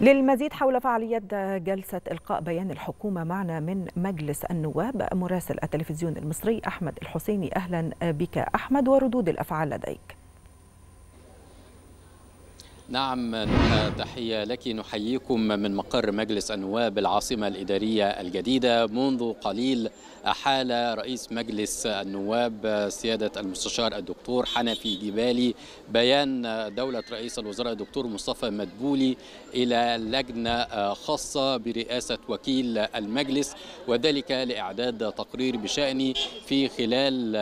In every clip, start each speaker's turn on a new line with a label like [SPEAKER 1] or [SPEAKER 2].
[SPEAKER 1] للمزيد حول فعالية جلسة إلقاء بيان الحكومة معنا من مجلس النواب مراسل التلفزيون المصري أحمد الحسيني. أهلا بك أحمد وردود الأفعال لديك.
[SPEAKER 2] نعم تحية لك. نحييكم من مقر مجلس النواب العاصمة الإدارية الجديدة منذ قليل أحال رئيس مجلس النواب سيادة المستشار الدكتور حنفي جبالي بيان دولة رئيس الوزراء الدكتور مصطفى مدبولي إلى لجنة خاصة برئاسة وكيل المجلس وذلك لإعداد تقرير بشأني في خلال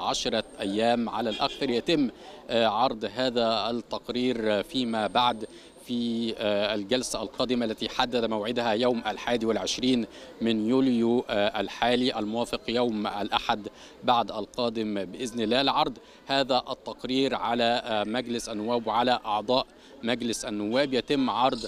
[SPEAKER 2] عشرة أيام. على الأكثر يتم عرض هذا التقرير فيما بعد في الجلسة القادمة التي حدد موعدها يوم الحادي والعشرين من يوليو الحالي الموافق يوم الأحد بعد القادم بإذن الله. لعرض هذا التقرير على مجلس النواب وعلى أعضاء مجلس النواب يتم عرض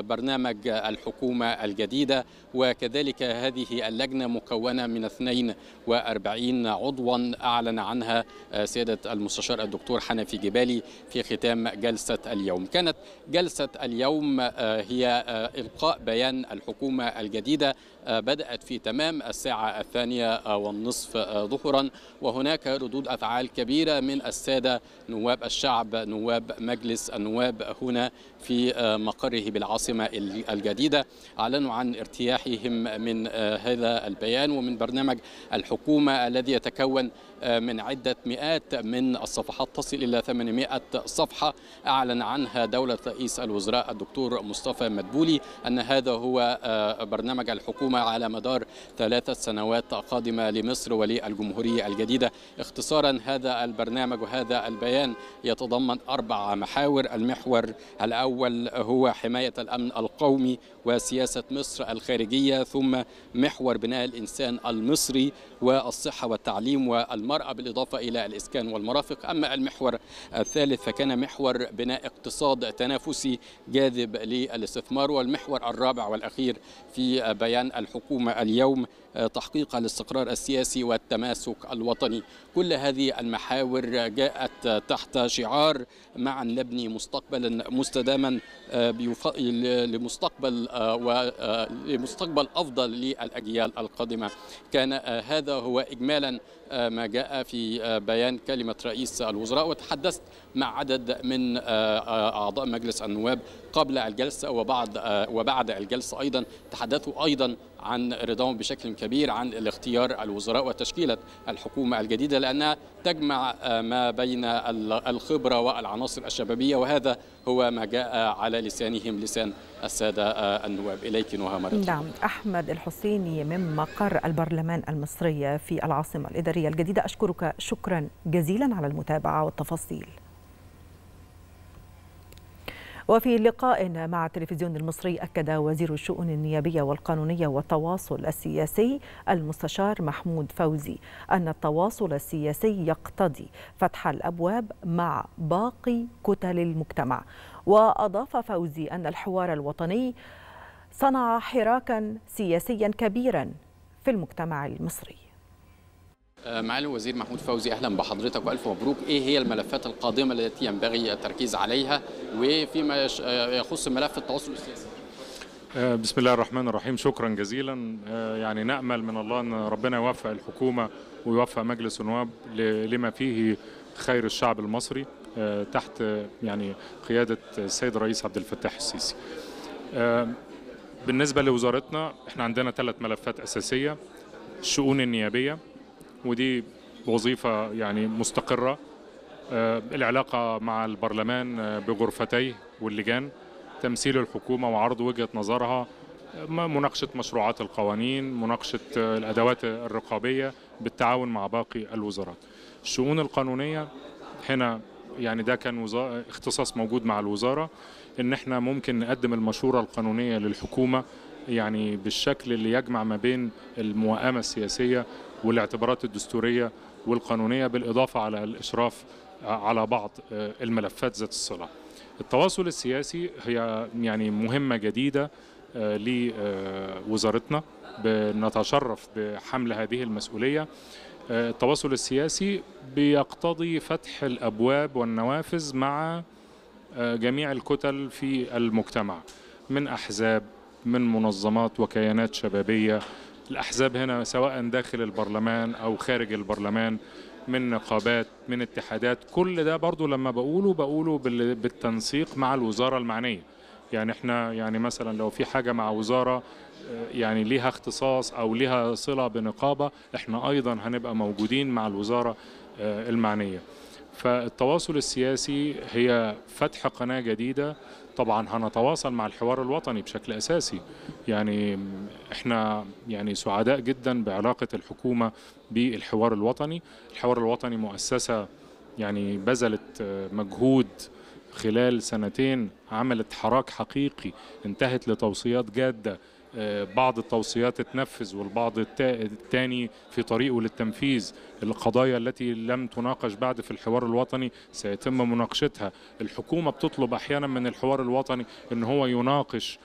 [SPEAKER 2] برنامج الحكومة الجديدة وكذلك هذه اللجنة مكونة من 42 عضوا أعلن عنها سيادة المستشار الدكتور حنفي جبالي في ختام جلسة اليوم. كانت جلسة اليوم هي إلقاء بيان الحكومة الجديدة بدأت في تمام الساعة الثانية والنصف ظهرا. وهناك ردود أفعال كبيرة من السادة نواب الشعب نواب مجلس النواب هنا في مقره بالعاصمة الجديدة. أعلنوا عن ارتياحهم من هذا البيان. ومن برنامج الحكومة الذي يتكون من عدة مئات من الصفحات. تصل إلى 800 صفحة. أعلن عنها دولة رئيس الوزراء الدكتور مصطفى مدبولي أن هذا هو برنامج الحكومة على مدار ثلاثة سنوات قادمة لمصر وللجمهورية الجديدة. اختصارا هذا البرنامج وهذا البيان يتضمن أربع محاور. المحور الأول هو حماية الأمن القومي وسياسة مصر الخارجية ثم محور بناء الإنسان المصري والصحة والتعليم والمرأة بالإضافة إلى الإسكان والمرافق. أما المحور الثالث فكان محور بناء اقتصاد تنافسي جاذب للاستثمار والمحور الرابع والأخير في بيان الحكومة اليوم تحقيق الاستقرار السياسي والتماسك الوطني. كل هذه المحاور جاءت تحت شعار معا نبني مستقبلا مستداما لمستقبل ولمستقبل أفضل للأجيال القادمة. كان هذا هو اجمالا ما جاء في بيان كلمة رئيس الوزراء. وتحدثت مع عدد من أعضاء مجلس النواب قبل الجلسة وبعد وبعد الجلسة أيضا. تحدثوا أيضا عن رضاهم بشكل كبير عن الاختيار الوزراء وتشكيلة الحكومة الجديدة لانها تجمع ما بين الخبرة والعناصر الشبابية وهذا هو ما جاء على لسانهم لسان السادة النواب إليك نهى مرة
[SPEAKER 1] نعم أحمد الحسيني من مقر البرلمان المصري في العاصمة الإدارية الجديدة أشكرك شكرا جزيلا على المتابعة والتفاصيل. وفي لقاء مع التلفزيون المصري أكد وزير الشؤون النيابية والقانونية والتواصل السياسي المستشار محمود فوزي أن التواصل السياسي يقتضي فتح الأبواب مع باقي كتل المجتمع. وأضاف فوزي أن الحوار الوطني صنع حراكا سياسيا كبيرا في المجتمع المصري.
[SPEAKER 2] معالي الوزير محمود فوزي أهلا بحضرتك وألف مبروك. إيه هي الملفات القادمة التي ينبغي التركيز عليها وفيما يخص ملف التواصل السياسي؟
[SPEAKER 3] بسم الله الرحمن الرحيم. شكرا جزيلا. يعني نأمل من الله أن ربنا يوفق الحكومة ويوفق مجلس النواب لما فيه خير الشعب المصري تحت يعني قيادة السيد الرئيس عبد الفتاح السيسي. بالنسبة لوزارتنا إحنا عندنا ثلاث ملفات أساسية. الشؤون النيابية ودي وظيفة يعني مستقرة. العلاقة مع البرلمان بغرفتيه واللجان تمثيل الحكومة وعرض وجهة نظرها مناقشة مشروعات القوانين مناقشة الأدوات الرقابية بالتعاون مع باقي الوزارات. الشؤون القانونية هنا يعني ده كان اختصاص موجود مع الوزارة إن إحنا ممكن نقدم المشورة القانونية للحكومة يعني بالشكل اللي يجمع ما بين الموائمة السياسية والاعتبارات الدستورية والقانونية بالإضافة على الإشراف على بعض الملفات ذات الصلة. التواصل السياسي هي يعني مهمة جديدة لوزارتنا بنتشرف بحمل هذه المسؤولية. التواصل السياسي بيقتضي فتح الأبواب والنوافذ مع جميع الكتل في المجتمع من أحزاب من منظمات وكيانات شبابية الأحزاب هنا سواء داخل البرلمان أو خارج البرلمان من نقابات من اتحادات كل ده برضو لما بقوله بقوله بال- بالتنسيق مع الوزارة المعنية. يعني إحنا يعني مثلا لو في حاجة مع وزارة آه، يعني ليها اختصاص أو ليها صلة بنقابة إحنا أيضا هنبقى موجودين مع الوزارة آه، المعنية. فالتواصل السياسي هي فتح قناة جديدة. طبعا هنتواصل مع الحوار الوطني بشكل أساسي. يعني إحنا يعني سعداء جدا بعلاقة الحكومة بالحوار الوطني. الحوار الوطني مؤسسة يعني بذلت مجهود خلال سنتين عملت حراك حقيقي انتهت لتوصيات جادة. آه، بعض التوصيات اتنفذ والبعض التاني في طريقه للتنفيذ. القضايا التي لم تناقش بعد في الحوار الوطني سيتم مناقشتها. الحكومة بتطلب أحيانا من الحوار الوطني أن هو يناقش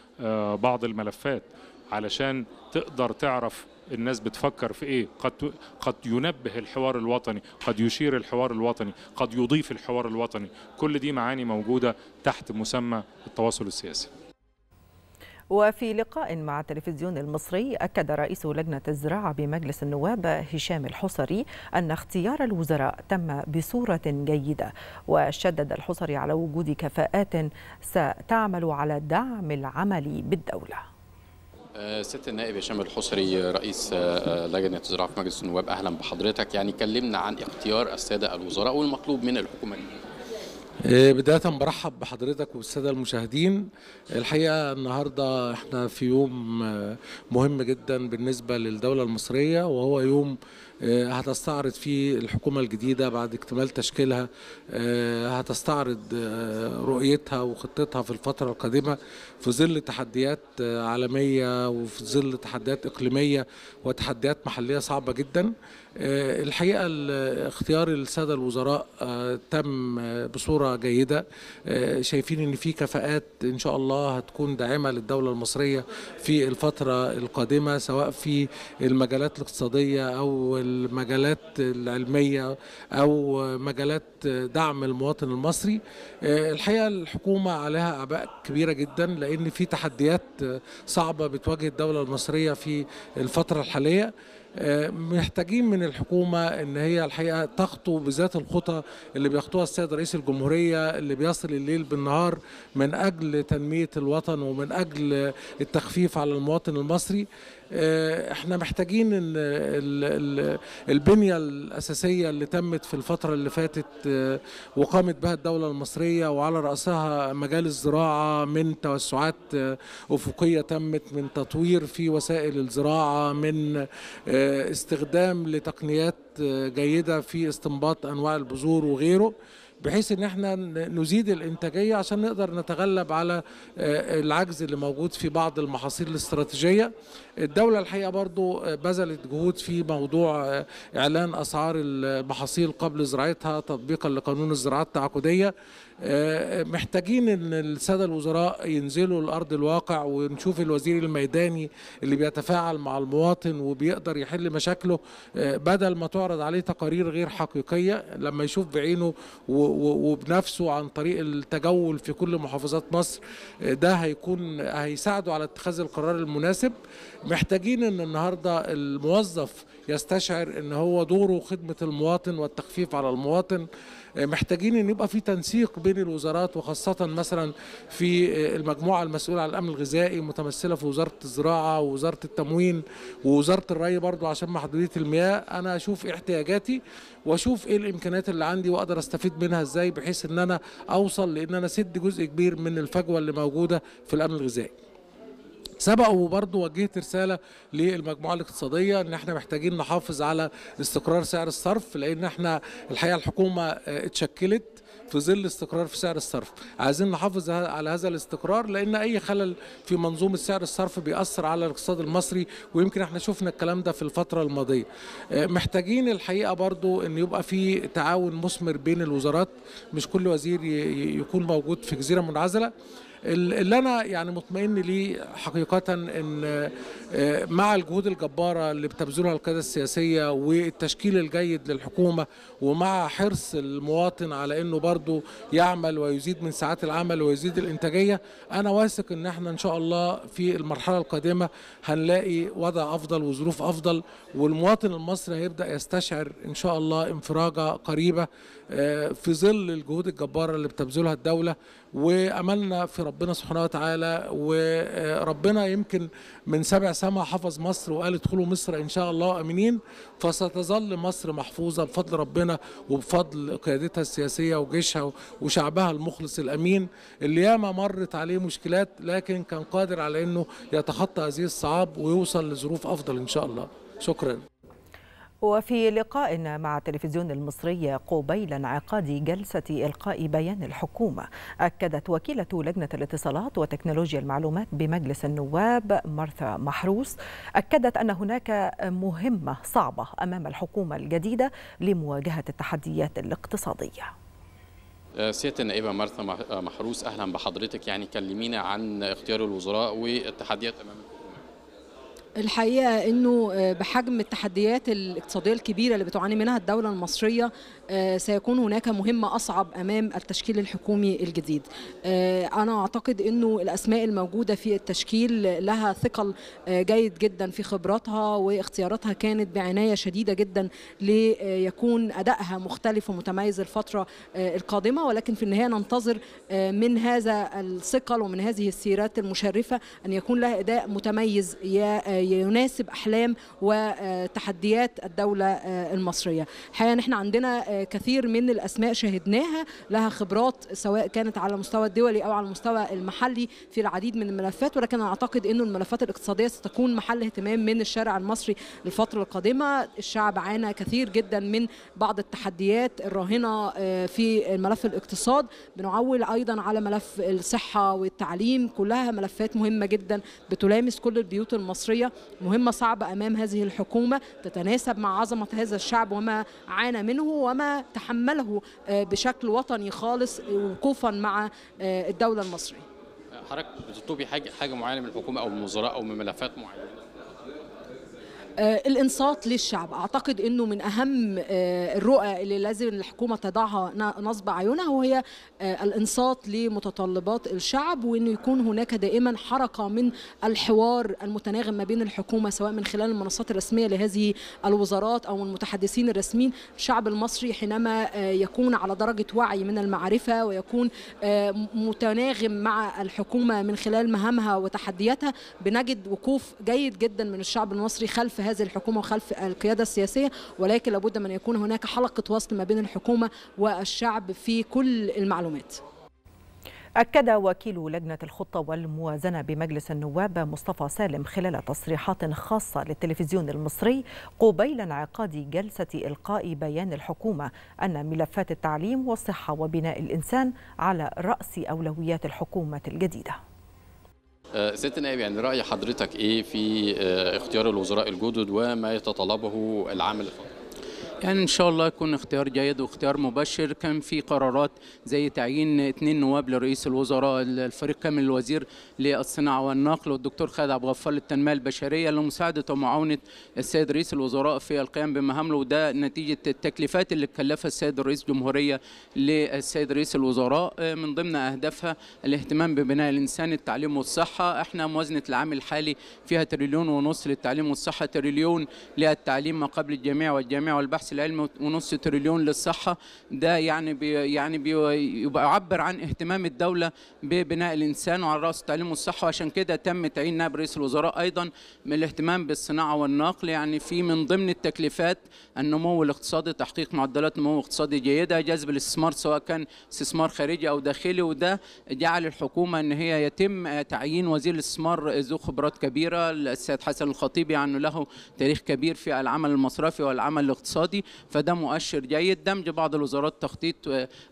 [SPEAKER 3] بعض الملفات علشان تقدر تعرف الناس بتفكر في إيه. قد قد ينبه الحوار الوطني قد يشير الحوار الوطني قد يضيف الحوار الوطني. كل دي معاني موجودة تحت مسمى التواصل السياسي.
[SPEAKER 1] وفي لقاء مع التلفزيون المصري أكد رئيس لجنة الزراعة بمجلس النواب هشام الحصري أن اختيار الوزراء تم بصورة جيدة وشدد الحصري على وجود كفاءات ستعمل على دعم العمل بالدولة.
[SPEAKER 2] آه، ست النائب هشام الحصري رئيس آه، لجنة الزراعة في مجلس النواب أهلا بحضرتك. يعني كلمنا عن اختيار السادة الوزراء والمطلوب من الحكومة.
[SPEAKER 4] بداية برحب بحضرتك والسادة المشاهدين. الحقيقة النهاردة إحنا في يوم آه، مهم جدا بالنسبة للدولة المصرية وهو يوم آه، هتستعرض فيه الحكومة الجديدة بعد اكتمال تشكيلها آه، هتستعرض رؤيتها وخطتها في الفترة القادمة في ظل تحديات عالمية وفي ظل تحديات إقليمية وتحديات محلية صعبة جدا. الحقيقة ال- اختيار السادة الوزراء آه، تم آه، بصورة جيدة. آه، شايفين إن في كفاءات إن شاء الله هتكون داعمة للدولة المصرية في الفترة القادمة سواء في المجالات الاقتصادية أو المجالات العلمية أو مجالات دعم المواطن المصري. آه، الحقيقة الحكومة عليها أعباء كبيرة جدا لأن في تحديات آه، صعبة بتواجه الدولة المصرية في الفترة الحالية. آه، محتاجين من الحكومة إن هي الحقيقة تخطو بذات الخطى اللي بيخطوها السيد رئيس الجمهورية اللي بيصل الليل بالنهار من أجل تنمية الوطن ومن أجل التخفيف على المواطن المصري. إحنا محتاجين ان ال- ال- البنية الأساسية اللي تمت في الفترة اللي فاتت آه، وقامت بها الدولة المصرية وعلى رأسها مجال الزراعة من توسعات آه، أفقية تمت من تطوير في وسائل الزراعة من آه، استخدام لتقنيات آه، جيدة في استنباط أنواع البذور وغيره. بحيث إن إحنا نزيد الإنتاجية عشان نقدر نتغلب على آه، العجز اللي موجود في بعض المحاصيل الاستراتيجية. الدولة الحقيقة برضو آه، بذلت جهود في موضوع آه، إعلان أسعار المحاصيل قبل زراعتها تطبيقا لقانون الزراعات التعاقدية. محتاجين إن السادة الوزراء ينزلوا لأرض الواقع ونشوف الوزير الميداني اللي بيتفاعل مع المواطن وبيقدر يحل مشاكله آه، بدل ما تعرض عليه تقارير غير حقيقية لما يشوف بعينه وبنفسه عن طريق التجول في كل محافظات مصر آه، ده هيكون هيساعده على اتخاذ القرار المناسب. محتاجين إن النهارده الموظف يستشعر إن هو دوره خدمة المواطن والتخفيف على المواطن. محتاجين إن يبقى في تنسيق بين الوزارات وخاصة مثلا في المجموعة المسؤولة عن الأمن الغذائي متمثلة في وزارة الزراعة ووزارة التموين ووزارة الري برضو عشان محدودية المياه. أنا أشوف إيه احتياجاتي وأشوف إيه الإمكانيات اللي عندي وأقدر أستفيد منها إزاي بحيث إن أنا أوصل لأن أنا اسد جزء كبير من الفجوة اللي موجودة في الأمن الغذائي. سبق وبرضه وجهت رسالة للمجموعة الاقتصادية إن إحنا محتاجين نحافظ على استقرار سعر الصرف لأن إحنا الحقيقة الحكومة آه، اتشكلت في ظل استقرار في سعر الصرف. عايزين نحافظ على هذا الاستقرار لأن أي خلل في منظومة سعر الصرف بيأثر على الاقتصاد المصري ويمكن إحنا شفنا الكلام ده في الفترة الماضية. آه، محتاجين الحقيقة برضو إن يبقى في تعاون مثمر بين الوزارات مش كل وزير يكون موجود في جزيرة منعزلة. اللي أنا يعني مطمئن ليه حقيقة إن مع الجهود الجبارة اللي بتبذلها القيادة السياسية والتشكيل الجيد للحكومة ومع حرص المواطن على إنه برضه يعمل ويزيد من ساعات العمل ويزيد الإنتاجية أنا واثق إن إحنا إن شاء الله في المرحلة القادمة هنلاقي وضع أفضل وظروف أفضل والمواطن المصري هيبدأ يستشعر إن شاء الله انفراجة قريبة في ظل الجهود الجبارة اللي بتبذلها الدولة وأملنا في ربنا سبحانه وتعالى وربنا يمكن من سبع سما حفظ مصر وقال ادخلوا مصر إن شاء الله آمنين. فستظل مصر محفوظة بفضل ربنا وبفضل قيادتها السياسية وجيشها وشعبها المخلص الأمين. اللي ياما مرت عليه مشكلات لكن كان قادر على إنه يتخطى هذه الصعاب ويوصل لظروف أفضل إن شاء الله. شكرا.
[SPEAKER 1] وفي لقاء مع التلفزيون المصري قبيل انعقاد جلسة إلقاء بيان الحكومة أكدت وكيلة لجنة الاتصالات وتكنولوجيا المعلومات بمجلس النواب مرثا محروس أكدت أن هناك مهمة صعبة أمام الحكومة الجديدة لمواجهة التحديات الاقتصادية.
[SPEAKER 2] سيادة النائبة مرثا محروس أهلا بحضرتك. يعني كلمينا عن اختيار الوزراء والتحديات أمام
[SPEAKER 5] الحقيقة إنه بحجم التحديات الاقتصادية الكبيرة اللي بتعاني منها الدولة المصرية سيكون هناك مهمة أصعب أمام التشكيل الحكومي الجديد. أنا أعتقد إنه الأسماء الموجودة في التشكيل لها ثقل جيد جدا في خبراتها واختياراتها كانت بعناية شديدة جدا ليكون أدائها مختلف ومتميز الفترة القادمة ولكن في النهاية ننتظر من هذا الثقل ومن هذه السيرات المشرفة أن يكون لها أداء متميز يناسب أحلام وتحديات الدولة المصرية. الحقيقة نحن عندنا كثير من الأسماء شاهدناها لها خبرات سواء كانت على المستوى الدولي أو على المستوى المحلي في العديد من الملفات ولكن أعتقد إنه الملفات الاقتصادية ستكون محل اهتمام من الشارع المصري الفترة القادمة، الشعب عانى كثير جدا من بعض التحديات الراهنة في ملف الاقتصاد، بنعول أيضا على ملف الصحة والتعليم، كلها ملفات مهمة جدا بتلامس كل البيوت المصرية، مهمة صعبة أمام هذه الحكومة تتناسب مع عظمة هذا الشعب وما عانى منه وما تحمله بشكل وطني خالص وقوفا مع الدولة المصرية.
[SPEAKER 2] حضرتك بتطلبي حاجة حاجة معينة من الحكومة أو من الوزراء أو من ملفات معينة؟
[SPEAKER 5] الانصات للشعب. أعتقد إنه من أهم الرؤى اللي لازم الحكومة تضعها نصب عيونها وهي الانصات لمتطلبات الشعب وإنه يكون هناك دائما حركة من الحوار المتناغم ما بين الحكومة سواء من خلال المنصات الرسمية لهذه الوزارات أو المتحدثين الرسميين. الشعب المصري حينما يكون على درجة وعي من المعرفة ويكون متناغم مع الحكومة من خلال مهامها وتحدياتها بنجد وقوف جيد جدا من الشعب المصري خلف هذه الحكومة وخلف القيادة السياسية ولكن لابد من يكون هناك حلقة وصل ما بين الحكومة والشعب في كل المعلومات.
[SPEAKER 1] أكد وكيل لجنة الخطة والموازنة بمجلس النواب مصطفى سالم خلال تصريحات خاصة للتلفزيون المصري قبيل انعقاد جلسة إلقاء بيان الحكومة أن ملفات التعليم والصحة وبناء الإنسان على رأس أولويات الحكومة الجديدة.
[SPEAKER 2] سيادة النائب يعني رأي حضرتك إيه في اختيار الوزراء الجدد وما يتطلبه العام الفترة؟
[SPEAKER 6] يعني إن شاء الله يكون اختيار جيد واختيار مبشر كان في قرارات زي تعيين اثنين نواب لرئيس الوزراء الفريق كامل الوزير للصناعة والنقل والدكتور خالد عبد الغفار للتنمية البشرية لمساعدة ومعاونة السيد رئيس الوزراء في القيام بمهامه وده نتيجة التكليفات اللي كلفها السيد رئيس الجمهوريه للسيد رئيس الوزراء من ضمن أهدافها الاهتمام ببناء الإنسان التعليم والصحة. إحنا موازنة العام الحالي فيها تريليون ونص للتعليم والصحة تريليون للتعليم ما قبل الجامعة والجامعة والبحث البحث العلمي ونص تريليون للصحة ده يعني بي يعني بي يبقى يعبر عن اهتمام الدولة ببناء الإنسان وعلى رأس التعليم والصحة وعشان كده تم تعيين نائب رئيس الوزراء أيضا من الاهتمام بالصناعة والنقل. يعني في من ضمن التكليفات النمو الاقتصادي تحقيق معدلات نمو اقتصادي جيدة جذب الاستثمار سواء كان استثمار خارجي أو داخلي وده جعل الحكومة أن هي يتم تعيين وزير الاستثمار ذو خبرات كبيرة السيد حسن الخطيب يعني له تاريخ كبير في العمل المصرفي والعمل الاقتصادي. دلوقتي فده مؤشر جيد. دمج بعض الوزارات التخطيط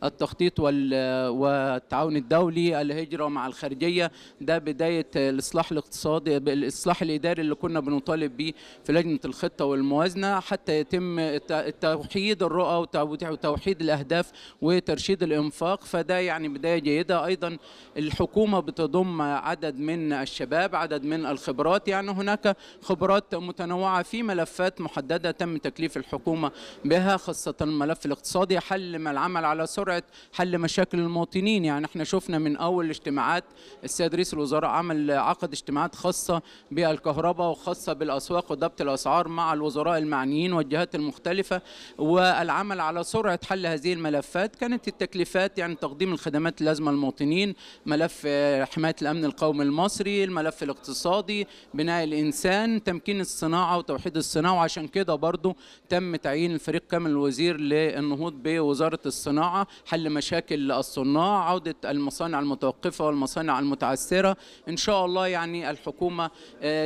[SPEAKER 6] التخطيط والتعاون الدولي الهجرة مع الخارجية. ده بداية الإصلاح الاقتصادي الإصلاح الإداري اللي كنا بنطالب بيه في لجنة الخطة والموازنة. حتى يتم توحيد الرؤى وتوحيد الأهداف وترشيد الإنفاق. فده يعني بداية جيدة. أيضا الحكومة بتضم عدد من الشباب عدد من الخبرات. يعني هناك خبرات متنوعة في ملفات محددة تم تكليف الحكومة بها خاصة الملف الاقتصادي حل العمل على سرعة حل مشاكل المواطنين. يعني إحنا شفنا من أول الاجتماعات السيد رئيس الوزراء عمل عقد اجتماعات خاصة بالكهرباء وخاصة بالأسواق وضبط الأسعار مع الوزراء المعنيين والجهات المختلفة والعمل على سرعة حل هذه الملفات. كانت التكليفات يعني تقديم الخدمات اللازمه للمواطنين ملف حماية الأمن القومي المصري الملف الاقتصادي بناء الإنسان تمكين الصناعة وتوحيد الصناعة. وعشان كده برضو تم تعيين الفريق كامل الوزير للنهوض بوزارة الصناعة حل مشاكل الصناع عودة المصانع المتوقفة والمصانع المتعثرة. إن شاء الله يعني الحكومة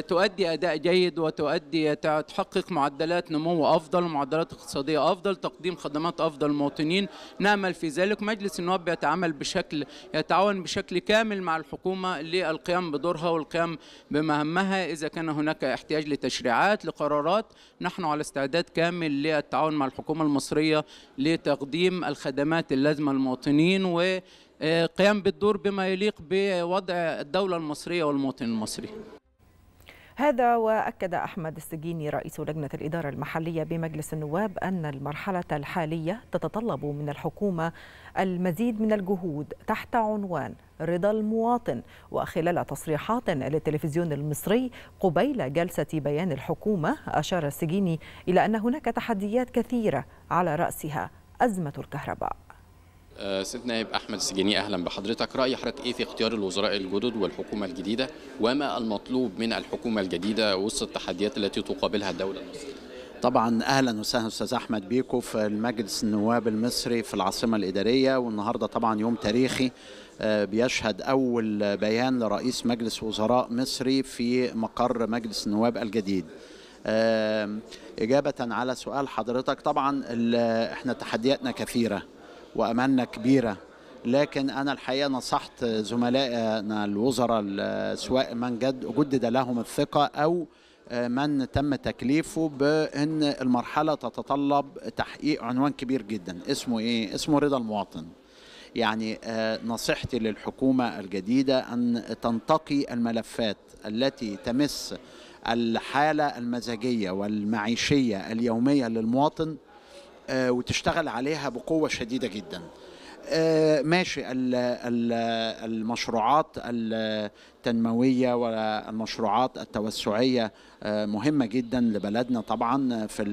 [SPEAKER 6] تؤدي أداء جيد وتؤدي تحقق معدلات نمو أفضل ومعدلات اقتصادية أفضل تقديم خدمات أفضل للمواطنين. نأمل في ذلك مجلس النواب بيتعامل بشكل يتعاون بشكل كامل مع الحكومة للقيام بدورها والقيام بمهامها إذا كان هناك احتياج لتشريعات لقرارات نحن على استعداد كامل للتعاون مع الحكومة المصرية لتقديم الخدمات اللازمة للمواطنين وقيام بالدور بما يليق بوضع الدولة المصرية والمواطن المصري.
[SPEAKER 1] هذا وأكد أحمد السجيني رئيس لجنة الإدارة المحلية بمجلس النواب أن المرحلة الحالية تتطلب من الحكومة المزيد من الجهود تحت عنوان رضا المواطن وخلال تصريحات للتلفزيون المصري قبيل جلسة بيان الحكومة أشار السجيني إلى أن هناك تحديات كثيرة على رأسها أزمة الكهرباء.
[SPEAKER 2] سيد نائب أحمد السجيني أهلا بحضرتك. رأي حضرتك إيه في اختيار الوزراء الجدد والحكومة الجديدة؟ وما المطلوب من الحكومة الجديدة وسط التحديات التي تقابلها الدولة؟ المصريه
[SPEAKER 7] طبعا أهلا وسهلا أستاذ أحمد بيكو في المجلس النواب المصري في العاصمة الإدارية. والنهاردة طبعا يوم تاريخي بيشهد أول بيان لرئيس مجلس وزراء مصري في مقر مجلس النواب الجديد. إجابة على سؤال حضرتك طبعا إحنا تحدياتنا كثيرة. وامالنا كبيرة. لكن أنا الحقيقة نصحت زملائنا الوزراء سواء من جد جدد لهم الثقة أو من تم تكليفه بإن المرحلة تتطلب تحقيق عنوان كبير جدا. اسمه إيه؟ اسمه رضا المواطن. يعني نصيحتي للحكومة الجديدة أن تنتقي الملفات التي تمس الحالة المزاجية والمعيشية اليومية للمواطن وتشتغل عليها بقوة شديدة جدا. ماشي المشروعات التنموية والمشروعات التوسعية مهمة جدا لبلدنا طبعا في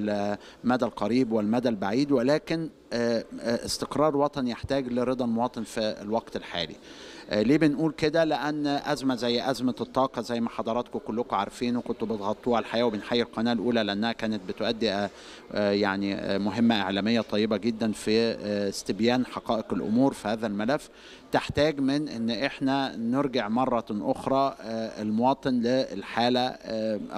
[SPEAKER 7] المدى القريب والمدى البعيد ولكن استقرار وطن يحتاج لرضا المواطن في الوقت الحالي. ليه بنقول كده؟ لأن أزمة زي أزمة الطاقة زي ما حضراتكم كلكم عارفين وكنتوا بتغطوها الحقيقة وبنحيي القناة الأولى لأنها كانت بتؤدي يعني مهمة إعلامية طيبة جدا في استبيان حقائق الأمور في هذا الملف. تحتاج من إن إحنا نرجع مرة أخرى المواطن للحالة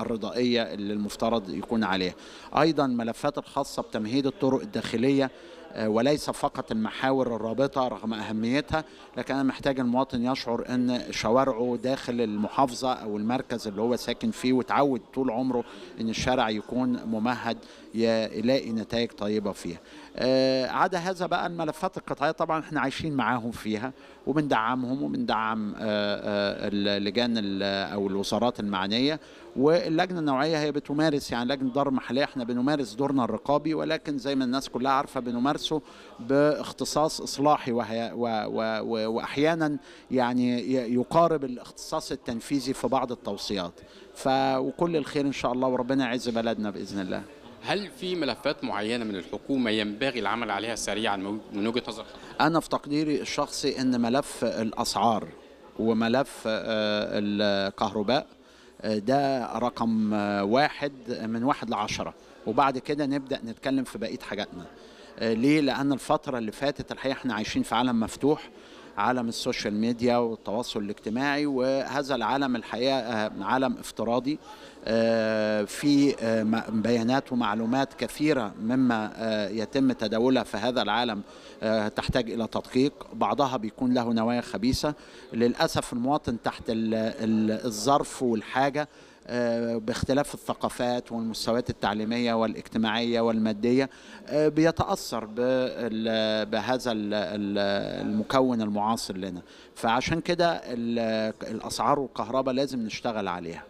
[SPEAKER 7] الرضائية اللي المفترض يكون عليها. أيضا الملفات الخاصة بتمهيد الطرق الداخلية وليس فقط المحاور الرابطة رغم أهميتها لكن أنا محتاج المواطن يشعر أن شوارعه داخل المحافظة أو المركز اللي هو ساكن فيه وتعود طول عمره أن الشارع يكون ممهد يلاقي نتائج طيبة فيها. عدا هذا بقى الملفات القطاعية طبعا إحنا عايشين معاهم فيها وبندعمهم وبندعم اللجان أو الوزارات المعنية واللجنة النوعية هي بتمارس يعني لجنة الدار المحليه إحنا بنمارس دورنا الرقابي ولكن زي ما الناس كلها عارفة بنمارسه باختصاص إصلاحي وهي و و و واحيانا يعني يقارب الاختصاص التنفيذي في بعض التوصيات. ف وكل الخير إن شاء الله وربنا يعز بلدنا بإذن الله.
[SPEAKER 2] هل في ملفات معينة من الحكومة ينبغي العمل عليها سريعا من وجهة نظر
[SPEAKER 7] أنا في تقديري الشخصي إن ملف الأسعار وملف الكهرباء ده رقم واحد من واحد لعشرة. وبعد كده نبدأ نتكلم في بقية حاجاتنا. ليه؟ لأن الفترة اللي فاتت الحقيقة إحنا عايشين في عالم مفتوح. عالم السوشيال ميديا والتواصل الاجتماعي وهذا العالم الحقيقة عالم افتراضي. في بيانات ومعلومات كثيرة مما يتم تداولها في هذا العالم تحتاج إلى تدقيق. بعضها بيكون له نوايا خبيثة. للأسف المواطن تحت الظرف والحاجة باختلاف الثقافات والمستويات التعليمية والاجتماعية والمادية بيتأثر بهذا المكون المعاصر لنا. فعشان كده الأسعار والكهرباء لازم نشتغل عليها.